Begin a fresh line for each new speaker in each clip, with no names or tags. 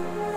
Thank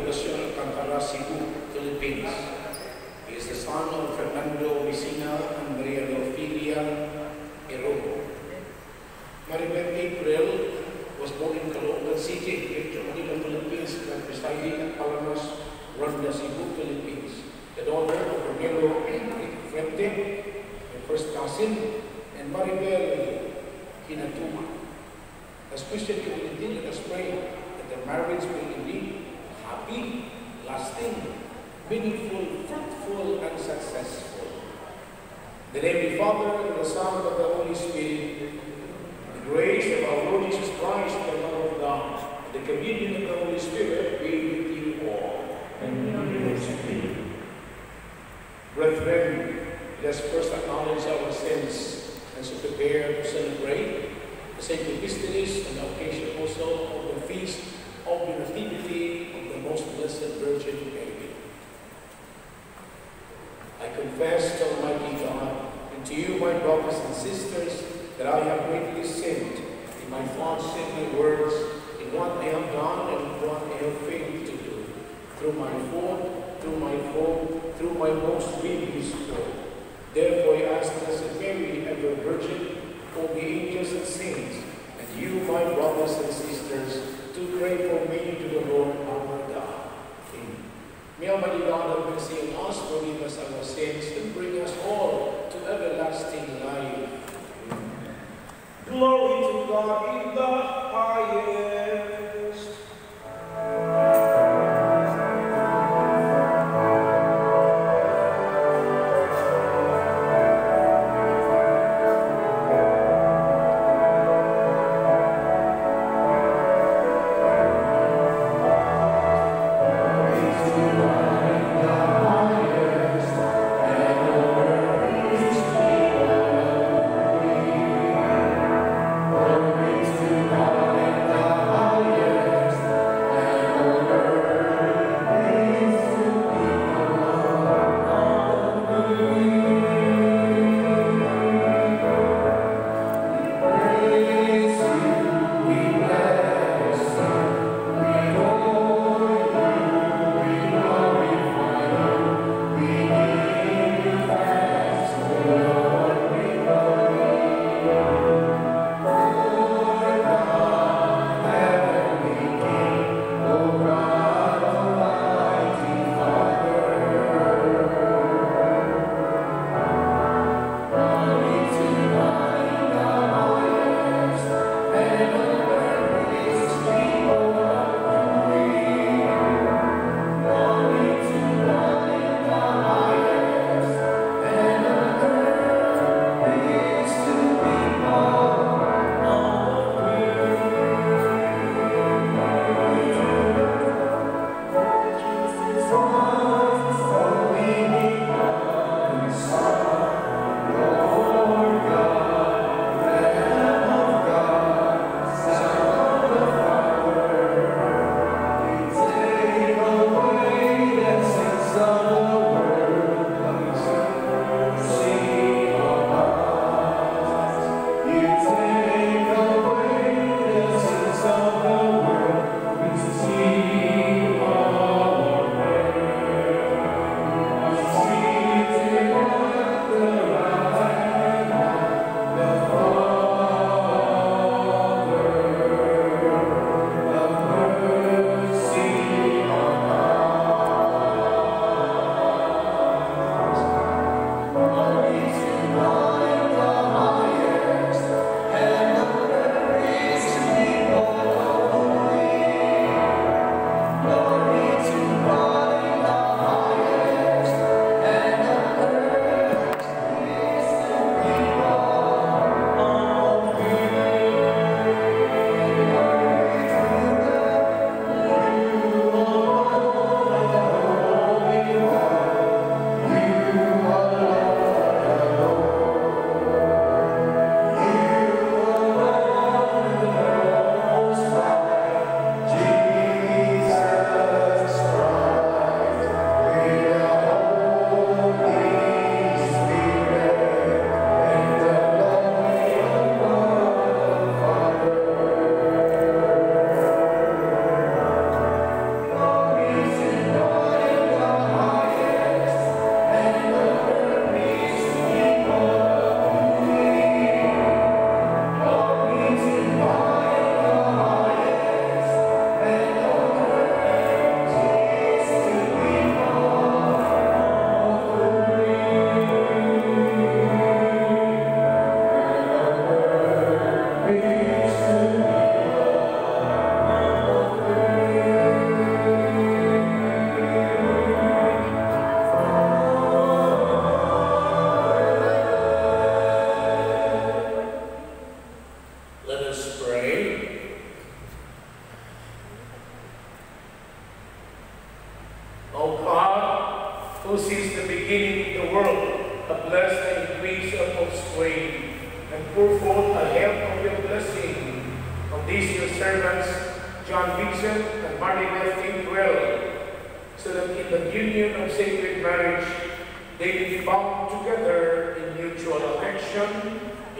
Alcantara, Cebu, Philippines. He is the son of Fernando Vicina and Maria Orfilia Ero. Maribel April was born in Caloocan City, Metro Manila, Philippines, and residing at Palanas, Ronda, Cebu, Philippines. The daughter of Romero Fuente, my first cousin, and Maribel Hinatuma. As Christian community, let us pray that the marriage will happy, lasting, meaningful, fruitful, and successful. The name of the Father, and the Son, and of the Holy Spirit, the grace of our Lord Jesus Christ, the love of God, and the communion of the Holy Spirit be with you all. Brethren, let us first acknowledge our sins and so prepare to celebrate the sacred mysteries and the occasion also of the feast of the Nativity Most Blessed Virgin Mary. I confess to Almighty God and to you, my brothers and sisters, that I have greatly sinned in my thoughts and my words, in what I have done and what I have failed to do, through my fault, through my fault, through my most grievous fault. Therefore, I ask Blessed Mary, ever Virgin, for the angels and saints, and you, my brothers and sisters, to pray for me to the Lord. May Almighty God have mercy on us, forgive us our sins, and bring us all to everlasting life.
Glory to God in the highest.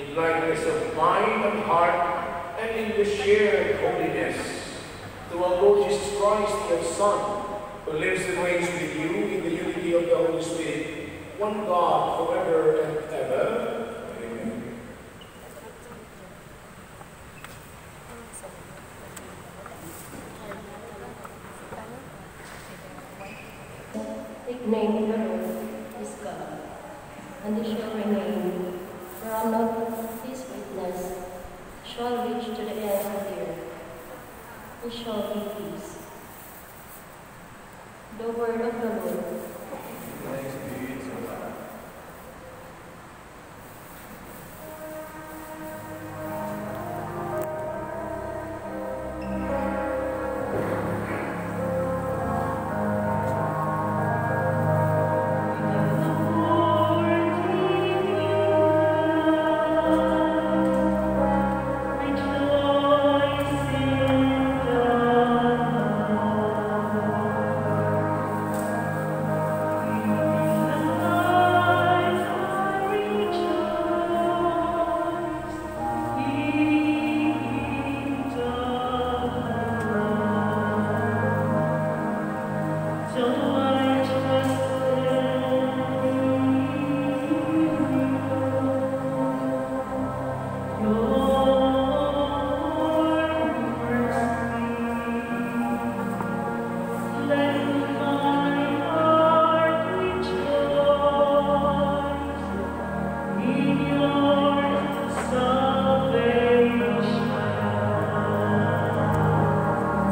In
likeness of mind and heart, and in the shared holiness. Through our Lord Jesus Christ, your Son, who lives and reigns with you in the unity of the Holy Spirit, one God forever and ever. Amen.
Name of the Lord is God, and he shall remain, for not his witness shall reach to the end of the earth. He shall be peace. The word of the Lord.